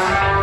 Bye.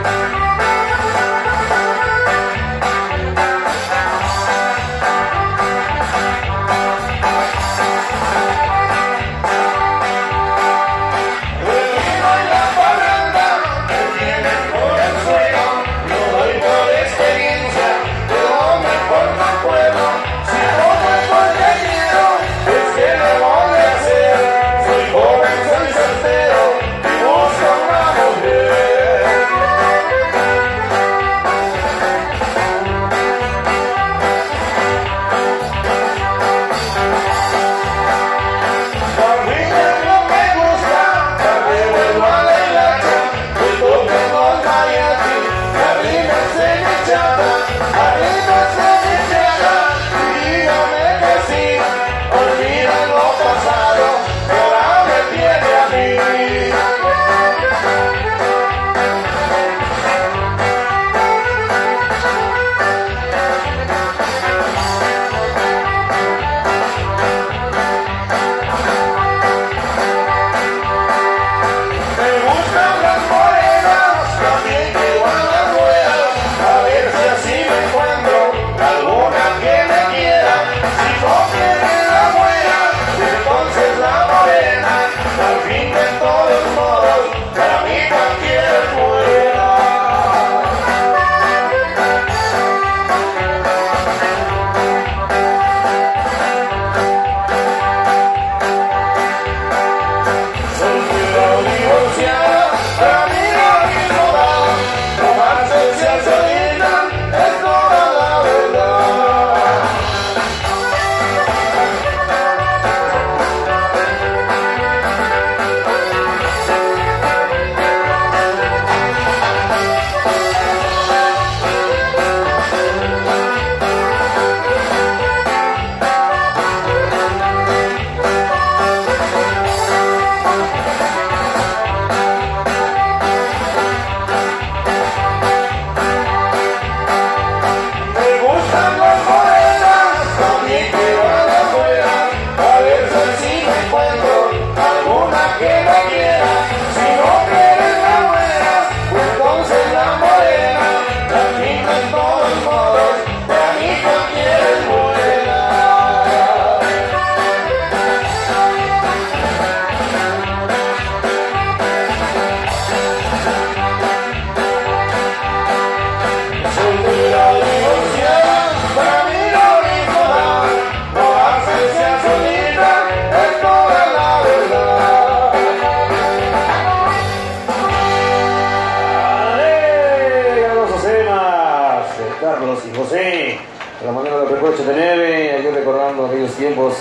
Carlos y José, de la manera de reproche de Neve, ayer recordando aquellos tiempos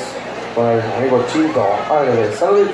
con el amigo Chito. Padre, saludos.